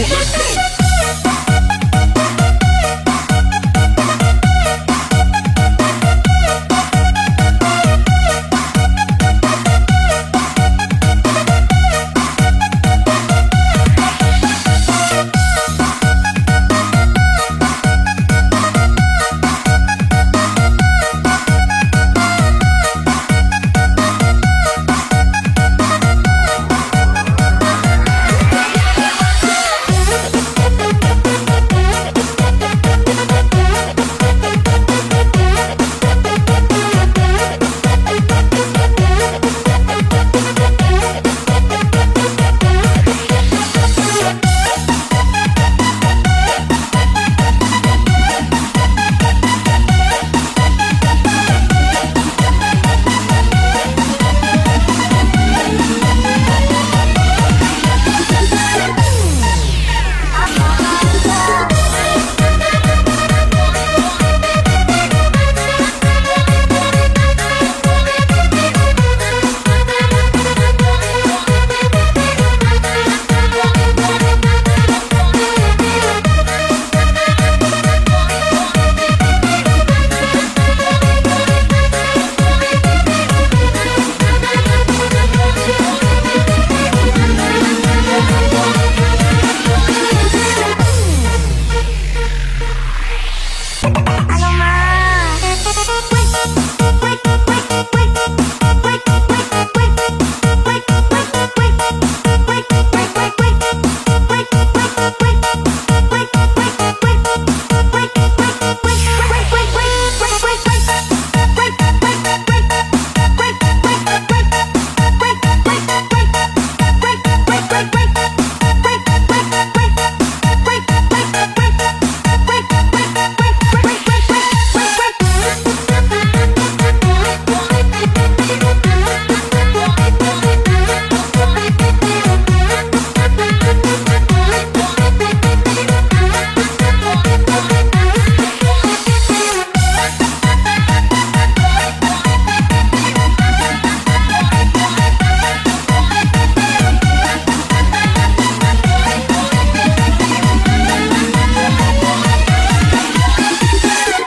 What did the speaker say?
Well, let's